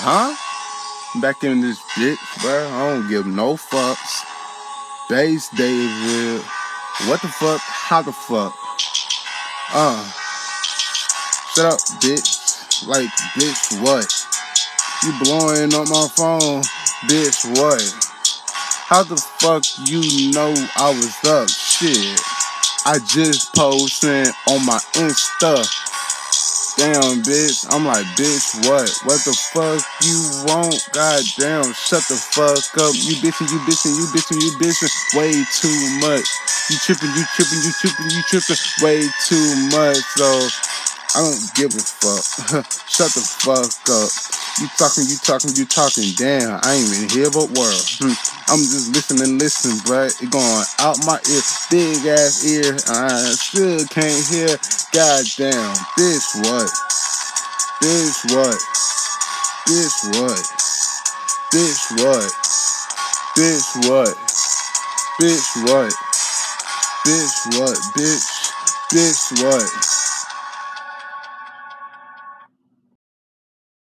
Huh? Back in this bitch, bro. I don't give no fucks. Based David. What the fuck? How the fuck? Uh. Shut up, bitch. Like, bitch, what? You blowing up my phone, bitch, what? How the fuck you know I was up? Shit. I just posted on my Insta. Damn, bitch. I'm like, bitch, what? What the fuck you want? God damn, shut the fuck up. You bitching, you bitching, you bitching, you bitching. Way too much. You tripping, you tripping, you tripping, you tripping. Way too much. So, I don't give a fuck. shut the fuck up. You talking, you talking, you talking. Damn, I ain't even hear but world. I'm just listening, listen, bruh. It going out my ear, big ass ear. I still can't hear. Goddamn, bitch, what? Bitch, what? Bitch, what? Bitch, what? Bitch, what? Bitch, what? Bitch, what? Bitch, bitch, what?